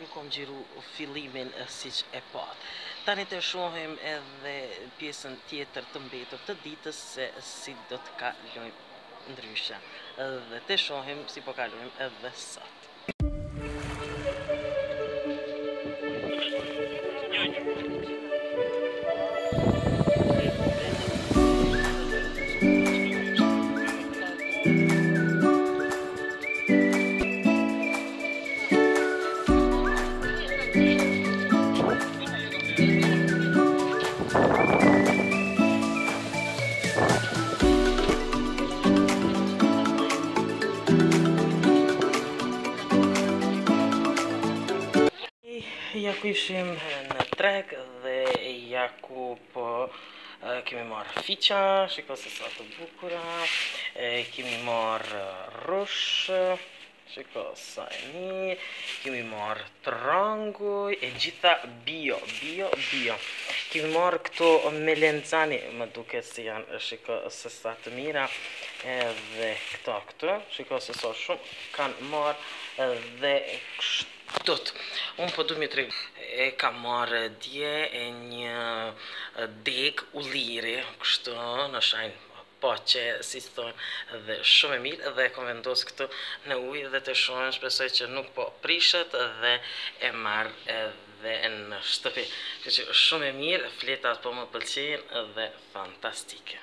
Nuk kom xhiru fillimin siç e patë. Tani të shohim edhe pjesën tjetër të mbetur të ditës se si do të kalojmë ndryshe. Dhe të shohim si po kalojmë edhe sot. ja ku ishim në treg dhe ja ku po kemi marrë fiqa, shiko se sa të bukura, e, kemi marrë rrush, Shiko sa e mirë, kemi marrë tranguj, e gjitha bio, bio, bio. Kemi marrë këto melenzani, me dukë si janë, shiko se sa të mira, edhe këta këtu, shiko se sa shumë kanë marrë, edhe kështu. Unë po du mi të e ka marrë dje e një degë ulliri, kështu në shenjë, paqe siç thonë dhe shumë e mirë dhe e kom vendos këtu në ujë dhe të shohim shpresoj që nuk po prishet dhe e marr edhe në shtëpi kështu që shumë e mirë fletat po më pëlqejnë dhe fantastike.